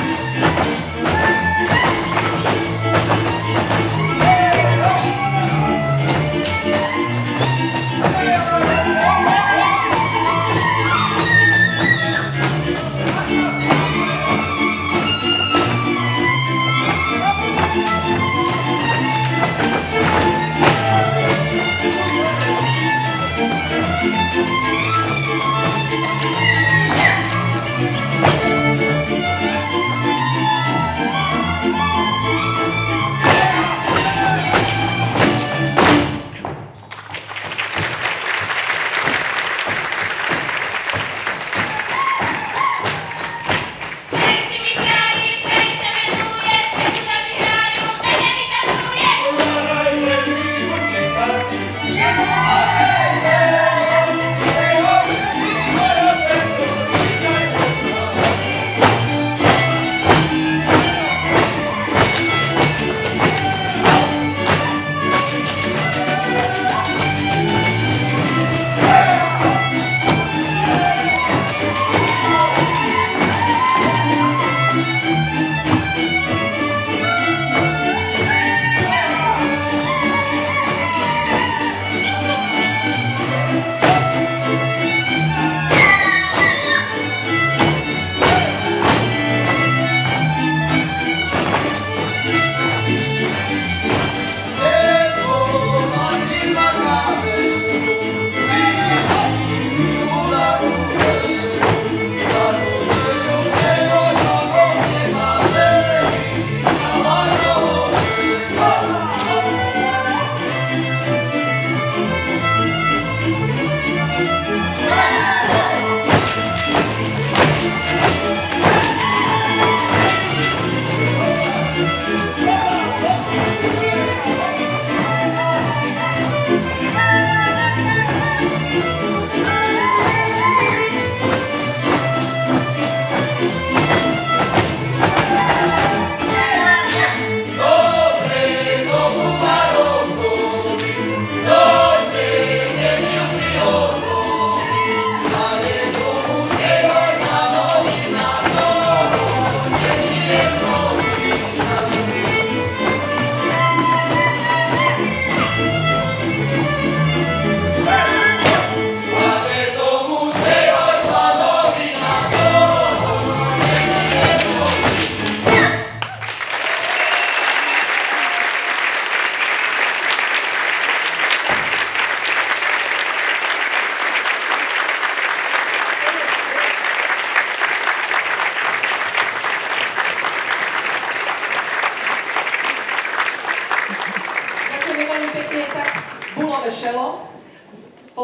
Música Shalom.